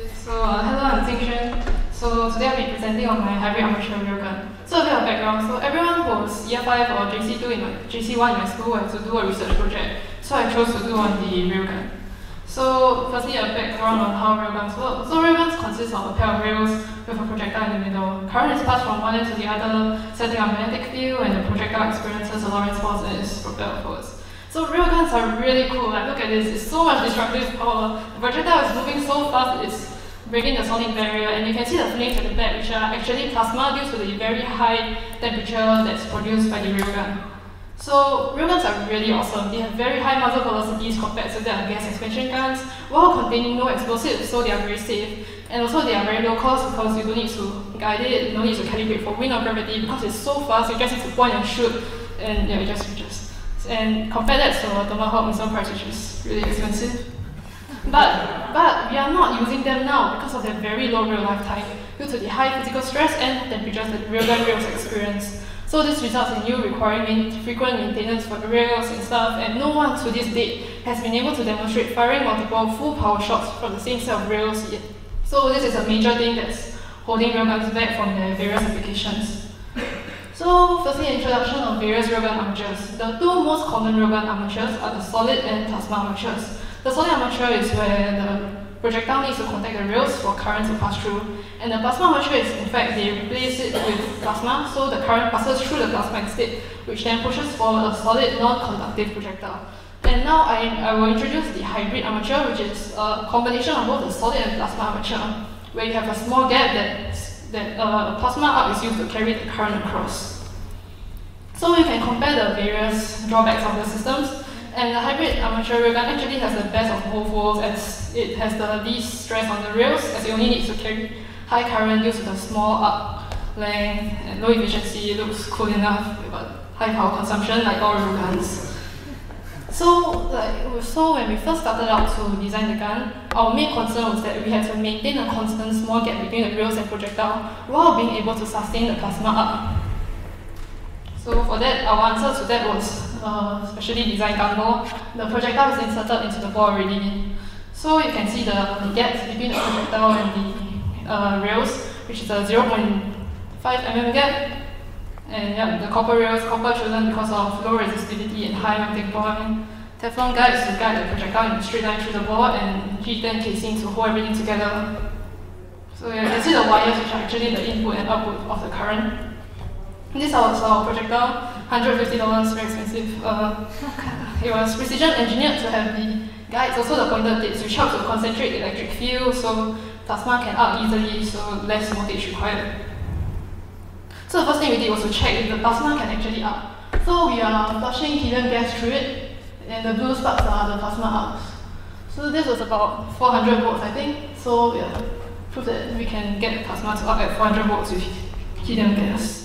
So uh, hello, I'm Jing Xuan. So today I'll be presenting on my hybrid armature railgun. So a bit of background. So everyone who's year 5 or JC2 in my, JC1 in my school has to do a research project. So I chose to do on the railgun. So firstly a background on how railguns work. So railguns consist of a pair of rails with a projectile in the middle. Current is passed from one end to the other, setting up magnetic field and the projectile experiences a Lorentz force and is propelled forwards. So railguns are really cool. Like look at this, it's so much destructive power. The projectile is moving so fast it's breaking the sonic barrier and you can see the flames at the back which are actually plasma due to the very high temperature that's produced by the railgun. So railguns are really awesome. They have very high muzzle velocities compared to their gas expansion guns while containing no explosives so they are very safe. And also they are very low cost because you don't need to guide it, you don't need to calibrate for wind or gravity because it's so fast you just need to point and shoot and yeah, it just reaches and compare that to a Tomahawk missile price, which is really expensive. But, but we are not using them now because of their very low real lifetime due to the high physical stress and temperatures that railgun rails experience. So this results in you requiring frequent maintenance for the rails and stuff, and no one to this date has been able to demonstrate firing multiple full power shots from the same set of rails yet. So this is a major thing that's holding railguns back from their various applications. So firstly, introduction of various railgun armatures. The two most common railgun armatures are the solid and plasma armatures. The solid armature is where the projectile needs to contact the rails for current to pass through. And the plasma armature is, in fact, they replace it with plasma, so the current passes through the plasma instead, which then pushes forward a solid, non-conductive projectile. And now I, I will introduce the hybrid armature, which is a combination of both the solid and plasma armature, where you have a small gap that that uh, plasma arc is used to carry the current across. So we can compare the various drawbacks of the systems, and the hybrid armature railgun actually has the best of both worlds as it has the least stress on the rails as it only needs to carry high current due to the small arc length and low efficiency, it looks cool enough but high power consumption like all railguns. So, like, so when we first started out to design the gun, our main concern was that we had to maintain a constant small gap between the rails and projectile while being able to sustain the plasma arc. So for that, our answer to that was uh, specially designed gun bore. The projectile is inserted into the bore already. So you can see the, the between the projectile and the uh, rails, which is a 0.5 mm gap and yeah, the copper rails, copper chosen because of low resistivity and high melting point. Teflon guides to guide the projectile in a straight line through the bore and G10 casing to hold everything together. So you can see the wires which are actually the input and output of the current. This was our projectile, $150, very expensive. Uh, it was precision engineered to have the guides, also the pointer tips, which help to concentrate the electric field so plasma can arc easily, so less voltage required. So the first thing we did was to check if the plasma can actually arc. So we are flushing helium gas through it, and the blue sparks are the plasma arcs. So this was about 400 volts, I think. So we yeah, prove that we can get the plasma to arc at 400 volts with helium gas.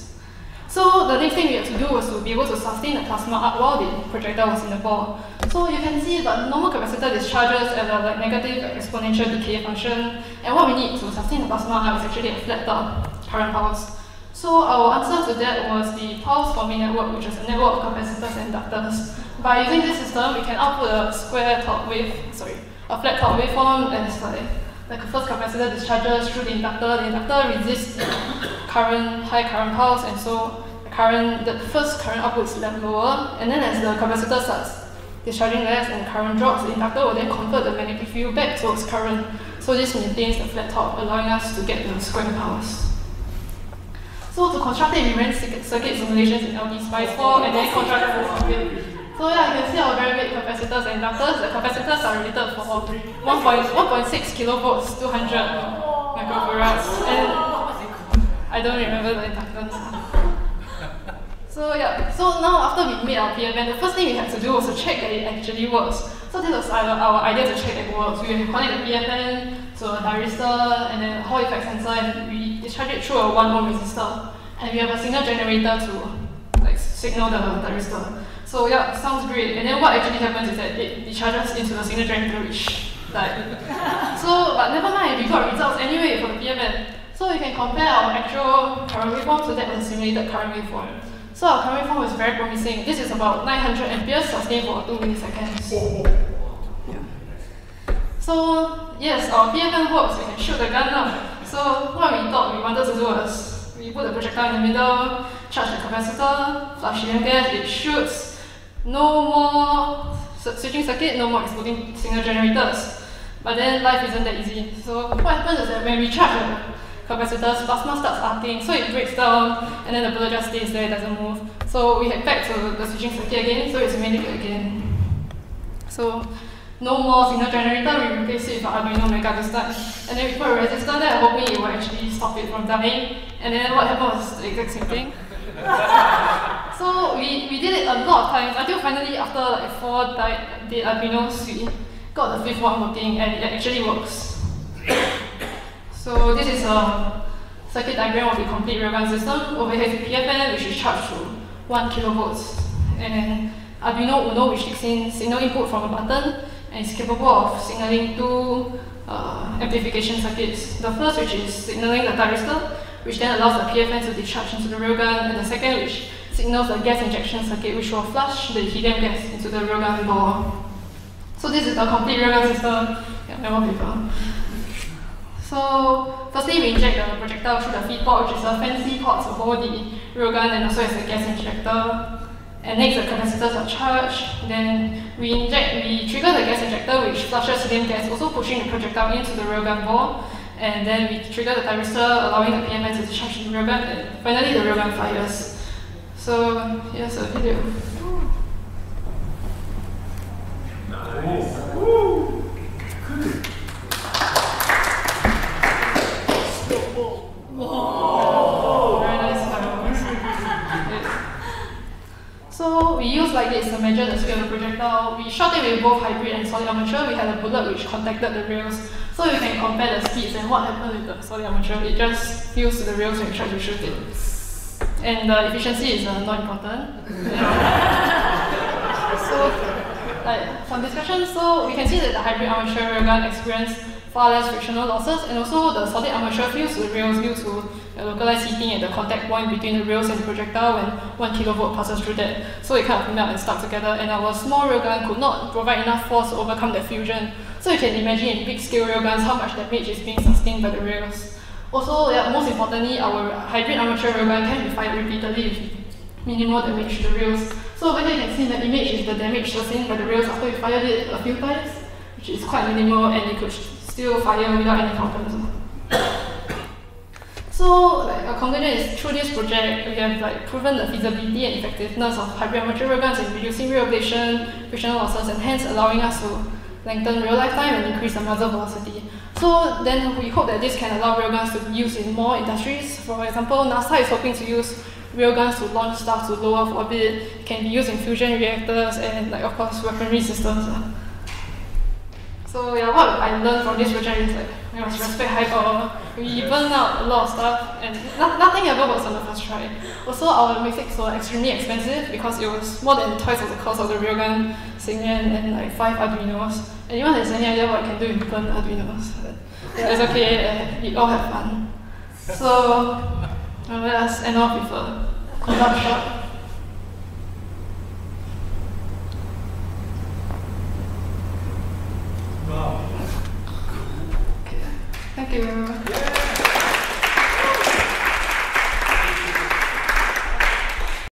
So the next thing we had to do was to be able to sustain the plasma arc while the projectile was in the bore. So you can see the normal capacitor discharges at a like negative exponential decay function, and what we need to sustain the plasma arc is actually a flat top current pulse. So our answer to that was the pulse forming network, which is a network of capacitors and inductors. By using this system, we can output a square top wave, sorry, a flat top waveform as like, like a first capacitor discharges through the inductor, the inductor resists current, high current pulse, and so the current, the first current output is left lower, and then as the capacitor starts discharging less and current drops, the inductor will then convert the magnetic field back towards current. So this maintains the flat top, allowing us to get the square pulse. So to construct it, we ran circuit simulations in LTspice 4 and then constructed the circuit. So yeah, you can see our very big capacitors and inductors. The capacitors are rated for 1.6 kilovolts, 200 microfarads. And I don't remember the inductance. So yeah, so now after we made our PFN, the first thing we had to do was to check that it actually works. So this was our, our idea to check that it works. We connect the PFN to a thyristor and then a Hall effect sensor and we discharge it through a 1 ohm resistor. And we have a signal generator to like signal the thyristor. So yeah, sounds great. And then what actually happens is that it discharges into the signal generator which like so but never mind, we got results anyway for the PFN. So we can compare our actual current waveform to that of the simulated current waveform. So our current waveform is very promising. This is about 900 amperes sustained for 2 milliseconds. Yeah. So yes, our PFN works, we can shoot the gun now. So what we thought we wanted to do was we put the projectile in the middle, charge the capacitor, flush helium gas, it shoots. No more switching circuit, no more exploding signal generators. But then life isn't that easy. So what happens is that when we charge the capacitors, plasma starts arcing, so it breaks down, and then the bullet just stays there, it doesn't move. So we head back to the switching circuit again, so it's remaining again. So no more signal generator, we replace it with Arduino Mega this time. And then we put a resistor there, hoping it will actually stop it from dying. And then what happened was the exact same thing. so we, we did it a lot of times until finally after like four died, the Arduinos, we got the fifth one working and it actually works. so this is a circuit diagram of the complete railgun system. Over here is the PFN which is charged to 1 kilovolts. And Arduino Uno which takes in signal input from a button and is capable of signaling two uh, amplification circuits. The first which is signaling the thyristor, which then allows the PFN to discharge into the railgun, and the second which signals the gas injection circuit, which will flush the helium gas into the railgun bore. So this is the complete railgun system. Yeah, my paper. So firstly we inject the projectile through the feed port, which is a fancy port to hold the railgun and also as a gas injector. And next, the capacitors are charged. Then we inject, we trigger the gas injector, which flushes helium gas, also pushing the projectile into the railgun bore. And then we trigger the thyristor, allowing the PFN to discharge the railgun. And finally, the railgun fires. So here's a video. Nice. Woo. So we use like this to measure the speed of the projectile. We shot it with both hybrid and solid armature. We had a bullet which contacted the rails. So we can compare the speeds and what happened with the solid armature. It just fuse to the rails when you try to shoot it. And the efficiency is uh, not important. so, like, some discussion, so we can see that the hybrid armature railgun experienced far less frictional losses, and also the solid armature fuse to the rails due to the localized heating at the contact point between the rails and the projectile when 1 kilovolt passes through that. So it kind of melt and stuck together, and our small railgun could not provide enough force to overcome that fusion. So you can imagine in big scale railguns how much damage is being sustained by the rails. Also, yeah, most importantly, our hybrid armature railgun can be fired repeatedly with minimal damage to the rails. So over here you can see in the image is the damage sustained by the rails after we fired it a few times, which is quite minimal and it could still fire without any problems. So, like, our conclusion is through this project, we have like proven the feasibility and effectiveness of hybrid armature railguns in reducing rail ablation, frictional losses, and hence allowing us to lengthen rail lifetime and increase the muzzle velocity. So then we hope that this can allow railguns to be used in more industries. For example, NASA is hoping to use railguns to launch stuff to low Earth orbit. It can be used in fusion reactors and, like, of course, weaponry systems. So yeah, what I learned from this project is like, we must respect high power. We burned out a lot of stuff and no nothing ever works on the first try. Also, our MIXICs were extremely expensive because it was more than twice of the cost of the railgun, Xingyan, and like five Arduinos. Anyone has any idea what I can do with burn Arduinos? Yeah, it's okay, uh, we all have fun. So, uh, let us end off with a conduct shot.